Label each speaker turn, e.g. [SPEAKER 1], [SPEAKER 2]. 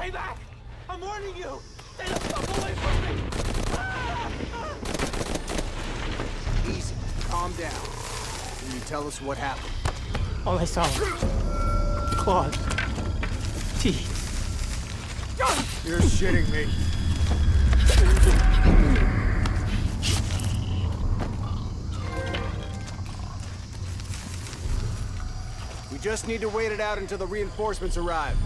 [SPEAKER 1] Stay back! I'm warning you! Stay the fuck away from me! Ah!
[SPEAKER 2] Easy. Calm down. Can you tell us what happened?
[SPEAKER 1] All I saw was claws, teeth.
[SPEAKER 2] You're shitting me. We just need to wait it out until the reinforcements arrive.